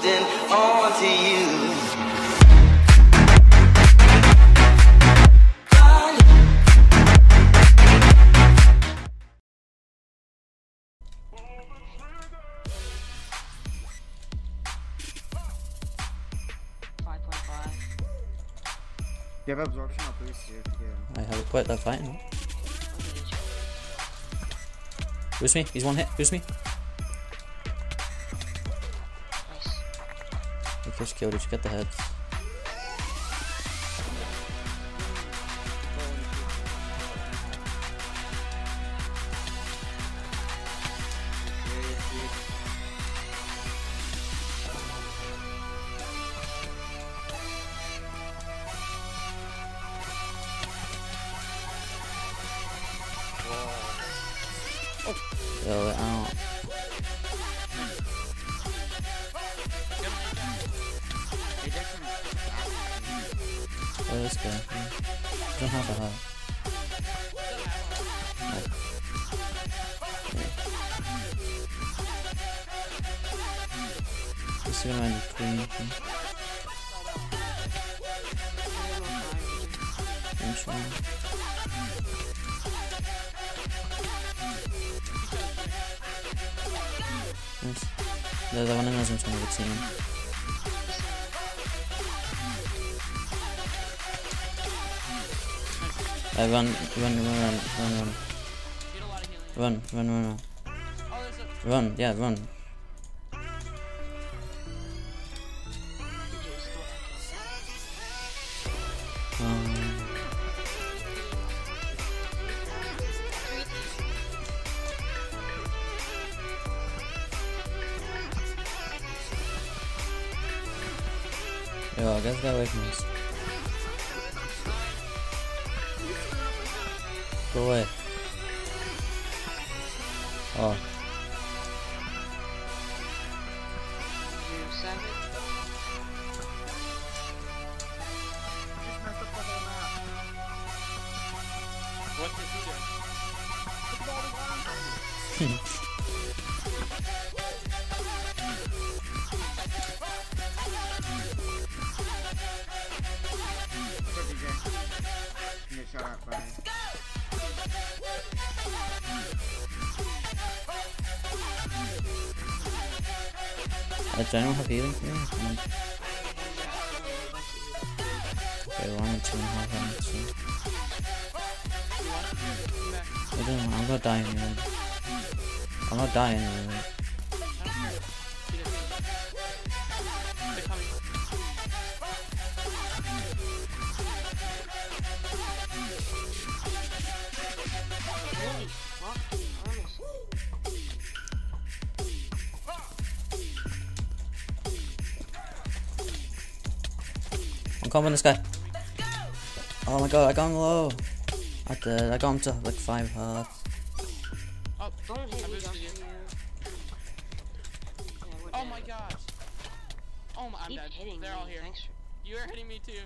holding on to you. Five point five. You have absorption at least, yeah. I have it. Wait, they're. Boost me. He's one hit. Boost me. Kill. Did you get the heads? Yo, I don't. Oh, this guy. Don't have a heart. Is gonna be queen. Thanks. Nice. The, one the team. I run, run, run, run, run, run. Run, run, run, run. Run, yeah, run. Um, yo, I guess got away from us. Go away. Oh, Zero seven. What he do? Good DJ. Get I don't have healing you. Come on. Okay, one and two and a half. I don't know, I'm gonna die anyway. I'm not dying anyway. I'm coming this guy. Oh my god, I got him low. I did, I got him to like 5 hearts. Oh, Don't hit me, boosted Dr. you. You. Yeah, Oh my gosh. Oh my, I'm Keep dead. hitting They're me. all here. Thanks for You are hitting me too.